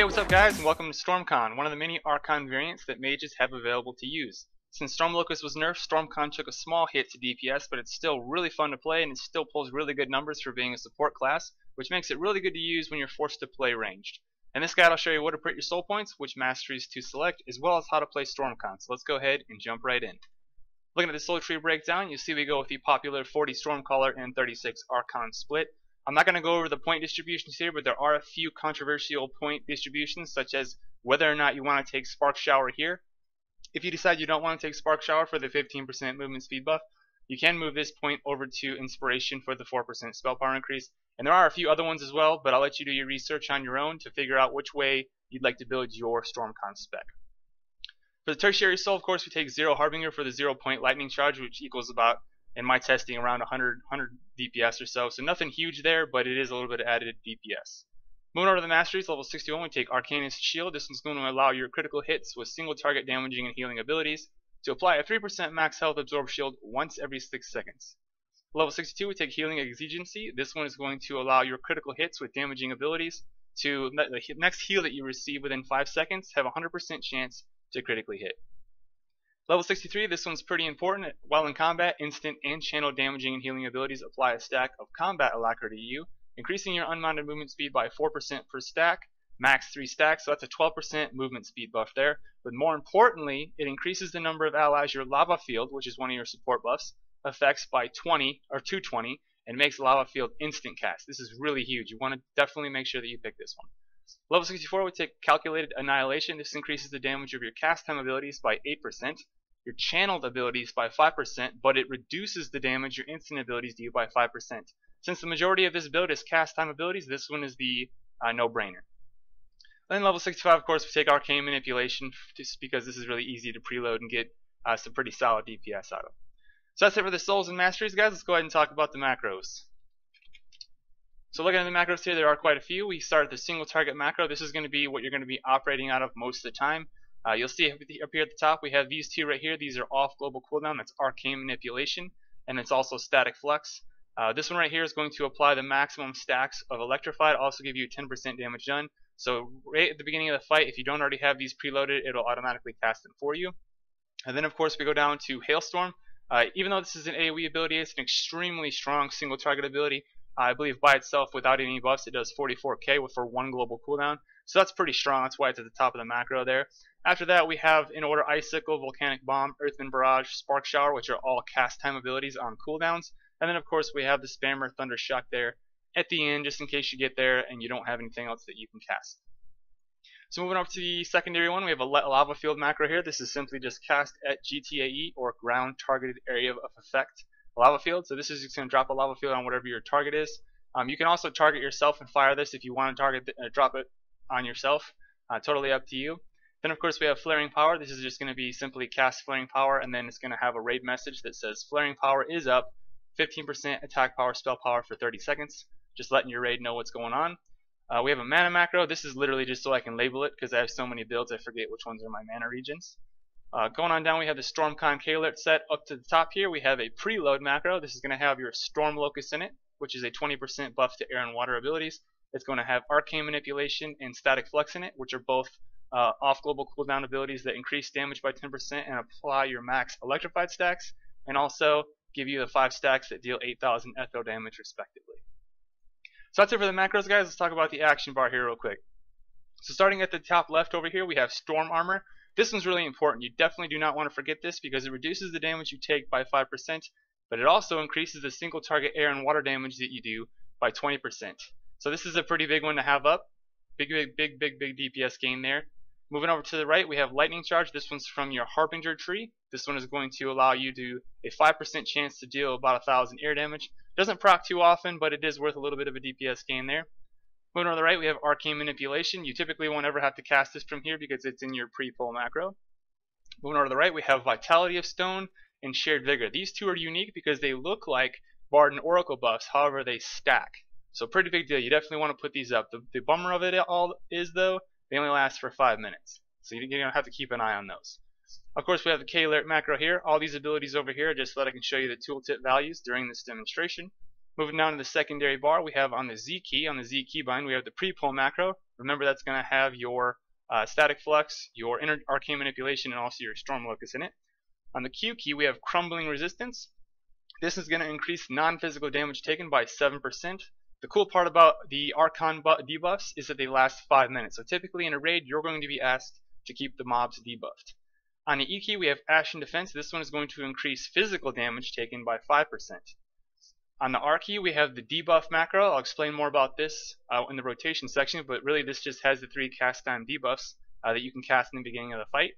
Hey, what's up guys, and welcome to StormChon, one of the many Archon variants that mages have available to use. Since Storm Locus was nerfed, StormChon took a small hit to DPS, but it's still really fun to play and it still pulls really good numbers for being a support class, which makes it really good to use when you're forced to play ranged. In this guide I'll show you where to put your soul points, which masteries to select, as well as how to play StormChon, so let's go ahead and jump right in. Looking at the soul tree breakdown, you see we go with the popular 40 Stormcaller and 36 Archon split. I'm not going to go over the point distributions here, but there are a few controversial point distributions, such as whether or not you want to take Spark Shower here. If you decide you don't want to take Spark Shower for the 15% movement speed buff, you can move this point over to Inspiration for the 4% spell power increase. And there are a few other ones as well, but I'll let you do your research on your own to figure out which way you'd like to build your StormChon spec. For the tertiary soul, of course, we take Zero Harbinger for the zero point lightning charge, which equals about in my testing around 100, 100 DPS or so. So nothing huge there, but it is a little bit of added DPS. Moving over to the Masteries, level 61, we take Arcanist Shield. This is going to allow your critical hits with single target damaging and healing abilities to apply a 3% max health absorb shield once every 6 seconds. Level 62, we take Healing Exigency. This one is going to allow your critical hits with damaging abilities to the next heal that you receive within 5 seconds have a 100% chance to critically hit. Level 63, this one's pretty important. While in combat, instant and channel damaging and healing abilities apply a stack of combat alacrity to you, increasing your unmounted movement speed by 4% per stack, max 3 stacks, so that's a 12% movement speed buff there. But more importantly, it increases the number of allies your lava field, which is one of your support buffs, affects by 20 or 220 and makes lava field instant cast. This is really huge. You want to definitely make sure that you pick this one. Level 64 we take Calculated Annihilation. This increases the damage of your cast time abilities by 8% your channeled abilities by 5%, but it reduces the damage your instant abilities do by 5%. Since the majority of this build is cast time abilities, this one is the uh, no-brainer. Then level 65, of course, we take Arcane Manipulation, just because this is really easy to preload and get uh, some pretty solid DPS out of. So that's it for the Souls and Masteries, guys. Let's go ahead and talk about the macros. So looking at the macros here, there are quite a few. We start at the single target macro. This is going to be what you're going to be operating out of most of the time. Uh, you'll see up here at the top we have these two right here. These are off global cooldown. That's arcane manipulation, and it's also static flux. Uh, this one right here is going to apply the maximum stacks of electrified, also give you 10% damage done. So right at the beginning of the fight, if you don't already have these preloaded, it'll automatically cast them for you. And then of course we go down to Hailstorm. Uh, even though this is an AoE ability, it's an extremely strong single target ability. I believe by itself, without any buffs, it does 44k for one global cooldown. So that's pretty strong. That's why it's at the top of the macro there. After that, we have in order Icicle, Volcanic Bomb, Earthen Barrage, Spark Shower, which are all cast time abilities on cooldowns. And then, of course, we have the Spammer Thunder Shock there at the end, just in case you get there and you don't have anything else that you can cast. So moving over to the secondary one, we have a Lava Field macro here. This is simply just cast at GTAE, or Ground Targeted Area of Effect Lava Field. So this is just going to drop a Lava Field on whatever your target is. Um, you can also target yourself and fire this if you want to target uh, drop it on yourself. Uh, totally up to you. Then of course we have Flaring Power. This is just going to be simply cast Flaring Power and then it's going to have a raid message that says Flaring Power is up, 15% attack power, spell power for 30 seconds. Just letting your raid know what's going on. Uh, we have a mana macro. This is literally just so I can label it because I have so many builds I forget which ones are my mana regions. Uh, going on down we have the Stormcon K-Alert set. Up to the top here we have a preload macro. This is going to have your Storm Locus in it, which is a 20% buff to air and water abilities. It's going to have Arcane Manipulation and Static Flux in it, which are both uh, off global cooldown abilities that increase damage by 10% and apply your max electrified stacks, and also give you the 5 stacks that deal 8000 etho damage respectively. So that's it for the macros guys, let's talk about the action bar here real quick. So starting at the top left over here we have Storm Armor. This one's really important, you definitely do not want to forget this because it reduces the damage you take by 5%, but it also increases the single target air and water damage that you do by 20%. So this is a pretty big one to have up. Big, big, big, big, big DPS gain there. Moving over to the right, we have Lightning Charge. This one's from your Harbinger tree. This one is going to allow you to a 5% chance to deal about 1,000 air damage. Doesn't proc too often, but it is worth a little bit of a DPS gain there. Moving on the right, we have Arcane Manipulation. You typically won't ever have to cast this from here because it's in your pre-pull macro. Moving over to the right, we have Vitality of Stone and Shared Vigor. These two are unique because they look like Bard and Oracle buffs, however they stack. So pretty big deal. You definitely want to put these up. The, the bummer of it all is, though, they only last for 5 minutes. So you're to have to keep an eye on those. Of course, we have the K-Alert macro here. All these abilities over here just so that I can show you the tooltip values during this demonstration. Moving down to the secondary bar, we have on the Z key, on the Z keybind, we have the pre-pull macro. Remember that's going to have your uh, static flux, your inner arcane manipulation, and also your storm locus in it. On the Q key, we have crumbling resistance. This is going to increase non-physical damage taken by 7%. The cool part about the Archon debuffs is that they last 5 minutes. So typically in a raid, you're going to be asked to keep the mobs debuffed. On the key, we have Ashen Defense. This one is going to increase physical damage taken by 5%. On the key, we have the debuff macro. I'll explain more about this uh, in the rotation section, but really this just has the three cast time debuffs uh, that you can cast in the beginning of the fight.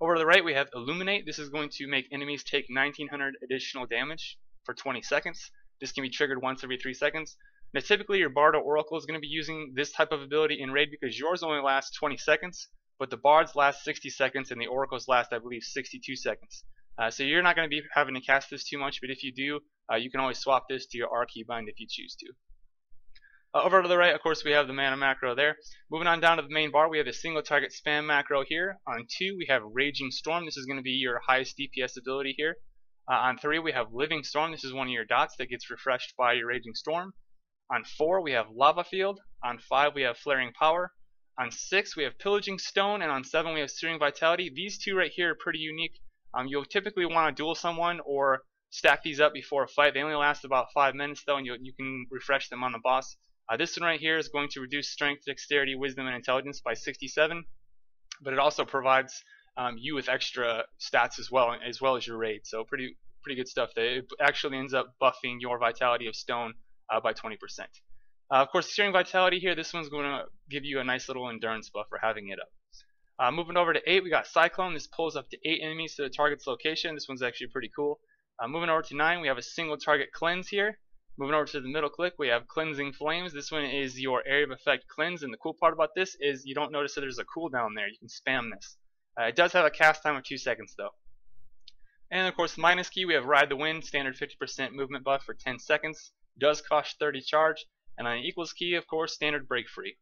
Over to the right, we have Illuminate. This is going to make enemies take 1900 additional damage for 20 seconds. This can be triggered once every 3 seconds. Now typically your Bard or Oracle is going to be using this type of ability in Raid because yours only lasts 20 seconds, but the Bards last 60 seconds and the Oracles last, I believe, 62 seconds. Uh, so you're not going to be having to cast this too much, but if you do, uh, you can always swap this to your R keybind if you choose to. Uh, over to the right, of course, we have the mana macro there. Moving on down to the main bar, we have a single target spam macro here. On 2, we have Raging Storm. This is going to be your highest DPS ability here. Uh, on 3, we have Living Storm. This is one of your dots that gets refreshed by your Raging Storm. On 4, we have Lava Field. On 5, we have Flaring Power. On 6, we have Pillaging Stone. And on 7, we have Searing Vitality. These two right here are pretty unique um, you'll typically want to duel someone or stack these up before a fight. They only last about 5 minutes though and you, you can refresh them on the boss. Uh, this one right here is going to reduce strength, dexterity, wisdom, and intelligence by 67, but it also provides um, you with extra stats as well, as well as your raid. So pretty pretty good stuff. It actually ends up buffing your vitality of stone uh, by 20%. Uh, of course, searing vitality here, this one's going to give you a nice little endurance buff for having it up. Uh, moving over to 8, we got Cyclone. This pulls up to 8 enemies to the target's location. This one's actually pretty cool. Uh, moving over to 9, we have a single target cleanse here. Moving over to the middle click, we have Cleansing Flames. This one is your area of effect cleanse, and the cool part about this is you don't notice that there's a cooldown there. You can spam this. Uh, it does have a cast time of 2 seconds though. And of course, minus key, we have Ride the Wind, standard 50% movement buff for 10 seconds. Does cost 30 charge. And on equals key, of course, standard break free.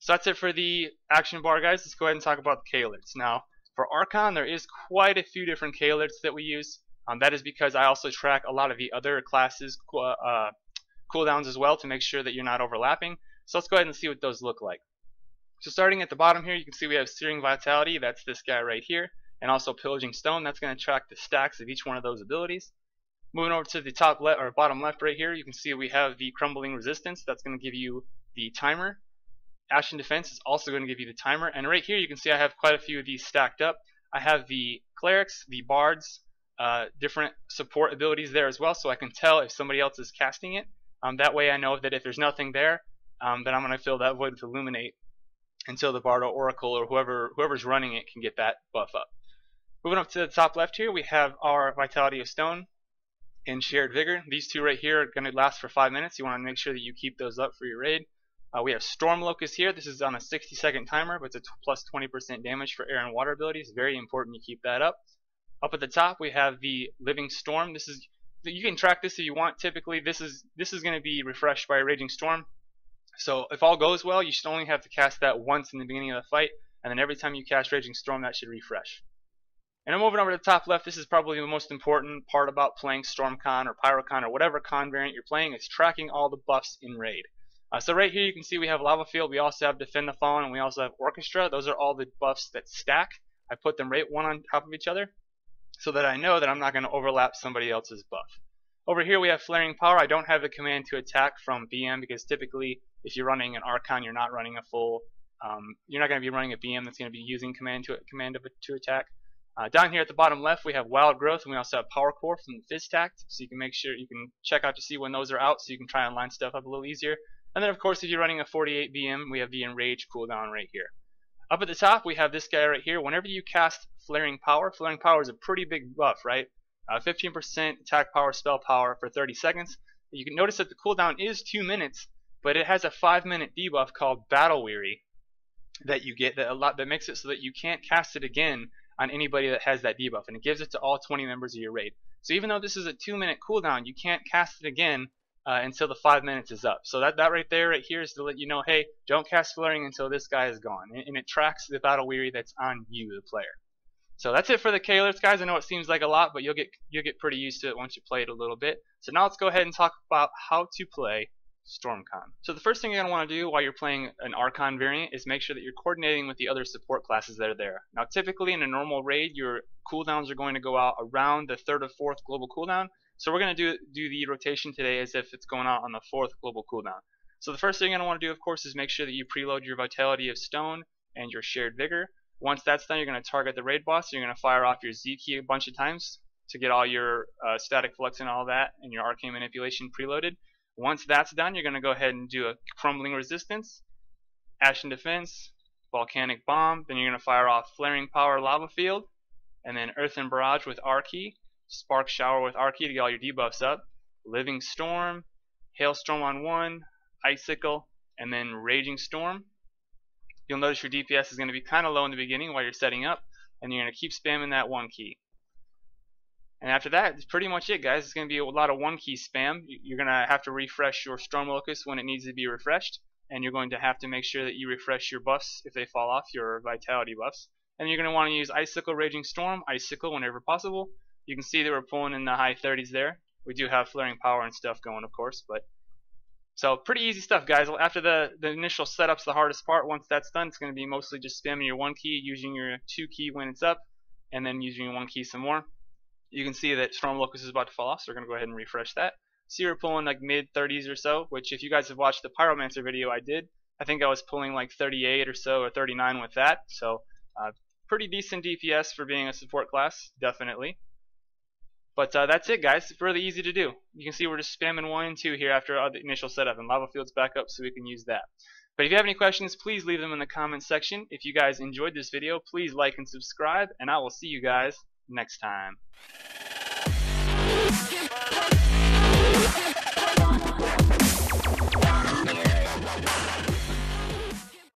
So that's it for the action bar, guys. Let's go ahead and talk about the K-alerts. Now, for Archon, there is quite a few different K-alerts that we use. Um, that is because I also track a lot of the other classes uh, cooldowns as well to make sure that you're not overlapping. So let's go ahead and see what those look like. So starting at the bottom here, you can see we have Searing Vitality. That's this guy right here. And also Pillaging Stone. That's going to track the stacks of each one of those abilities. Moving over to the top left or bottom left right here, you can see we have the Crumbling Resistance. That's going to give you the timer Ashen Defense is also going to give you the timer. And right here you can see I have quite a few of these stacked up. I have the clerics, the bards, uh, different support abilities there as well, so I can tell if somebody else is casting it. Um, that way I know that if there's nothing there, um, then I'm going to fill that void with Illuminate until the Bard Oracle or whoever whoever's running it can get that buff up. Moving up to the top left here, we have our Vitality of Stone and Shared Vigor. These two right here are going to last for 5 minutes. You want to make sure that you keep those up for your raid. Uh, we have Storm Locus here. This is on a 60 second timer, but it's a plus 20% damage for air and water abilities. Very important you keep that up. Up at the top, we have the Living Storm. This is you can track this if you want. Typically, this is this is going to be refreshed by a Raging Storm. So if all goes well, you should only have to cast that once in the beginning of the fight, and then every time you cast Raging Storm, that should refresh. And I'm moving over to the top left. This is probably the most important part about playing StormChon or PyroCon or whatever con variant you're playing. It's tracking all the buffs in Raid. Uh, so right here you can see we have Lava Field, we also have Defend the Fallen, and we also have Orchestra. Those are all the buffs that stack. I put them right one on top of each other so that I know that I'm not going to overlap somebody else's buff. Over here we have Flaring Power. I don't have the command to attack from BM because typically if you're running an Archon you're not running a full, um, you're not going to be running a BM that's going to be using command to, command to, to attack. Uh, down here at the bottom left we have Wild Growth and we also have Power Core from the Fizztact so you can make sure you can check out to see when those are out so you can try and line stuff up a little easier. And then of course if you're running a 48 BM, we have the Enrage cooldown right here. Up at the top we have this guy right here. Whenever you cast Flaring Power, Flaring Power is a pretty big buff, right? 15% uh, attack power, spell power for 30 seconds. You can notice that the cooldown is 2 minutes, but it has a 5 minute debuff called Battle Weary that you get that a lot that makes it so that you can't cast it again on anybody that has that debuff and it gives it to all 20 members of your raid. So even though this is a 2 minute cooldown, you can't cast it again uh, until the five minutes is up. So that, that right there, right here, is to let you know, hey, don't cast Flaring until this guy is gone. And, and it tracks the Battle Weary that's on you, the player. So that's it for the K-alerts, guys. I know it seems like a lot, but you'll get you'll get pretty used to it once you play it a little bit. So now let's go ahead and talk about how to play StormChon. So the first thing you're going to want to do while you're playing an Archon variant is make sure that you're coordinating with the other support classes that are there. Now typically in a normal raid your cooldowns are going to go out around the third or fourth global cooldown. So we're going to do, do the rotation today as if it's going out on the fourth global cooldown. So the first thing you're going to want to do of course is make sure that you preload your Vitality of Stone and your Shared Vigor. Once that's done you're going to target the raid boss. You're going to fire off your Z key a bunch of times to get all your uh, static flux and all that and your arcane manipulation preloaded. Once that's done, you're going to go ahead and do a crumbling resistance, ashen defense, volcanic bomb, then you're going to fire off flaring power lava field, and then earthen barrage with R key, spark shower with R key to get all your debuffs up, living storm, hailstorm on one, icicle, and then raging storm. You'll notice your DPS is going to be kind of low in the beginning while you're setting up, and you're going to keep spamming that one key. And after that, it's pretty much it, guys. It's going to be a lot of one key spam. You're going to have to refresh your Storm Locus when it needs to be refreshed. And you're going to have to make sure that you refresh your buffs if they fall off, your Vitality buffs. And you're going to want to use Icicle Raging Storm, Icicle whenever possible. You can see that we're pulling in the high 30s there. We do have Flaring Power and stuff going, of course, but so pretty easy stuff, guys. After the, the initial setup's the hardest part. Once that's done, it's going to be mostly just spamming your one key, using your two key when it's up, and then using your one key some more you can see that Storm Locus is about to fall off, so we're going to go ahead and refresh that. See we're pulling like mid 30s or so, which if you guys have watched the Pyromancer video I did, I think I was pulling like 38 or so or 39 with that, so uh, pretty decent DPS for being a support class, definitely. But uh, that's it guys, it's really easy to do. You can see we're just spamming 1 and 2 here after the initial setup, and Lava Field's back up so we can use that. But if you have any questions, please leave them in the comments section. If you guys enjoyed this video, please like and subscribe, and I will see you guys next time.